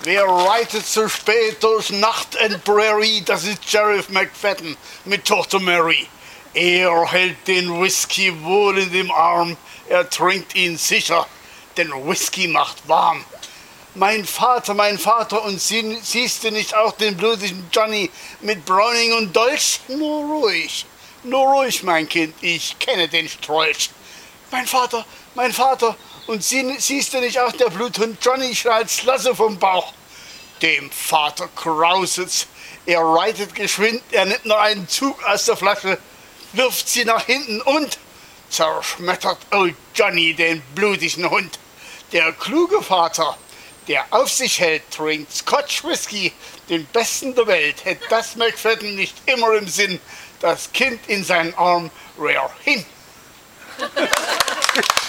Wer reitet zu spät durch Nacht and Prairie? Das ist Sheriff McFadden mit Tochter Mary. Er hält den Whisky wohl in dem Arm, er trinkt ihn sicher, denn Whisky macht warm. Mein Vater, mein Vater, und sie, siehst du nicht auch den blutigen Johnny mit Browning und Dolch? Nur ruhig, nur ruhig, mein Kind, ich kenne den Strolch. Mein Vater, mein Vater, und sie, siehst du nicht auch der Bluthund Johnny schreit Slasse vom Bauch? Dem Vater krauset's. Er reitet geschwind, er nimmt noch einen Zug aus der Flasche, wirft sie nach hinten und zerschmettert Old Johnny den blutigen Hund. Der kluge Vater, der auf sich hält, trinkt Scotch Whisky, den besten der Welt. Hätte das McFadden nicht immer im Sinn, das Kind in seinen Arm rare hin.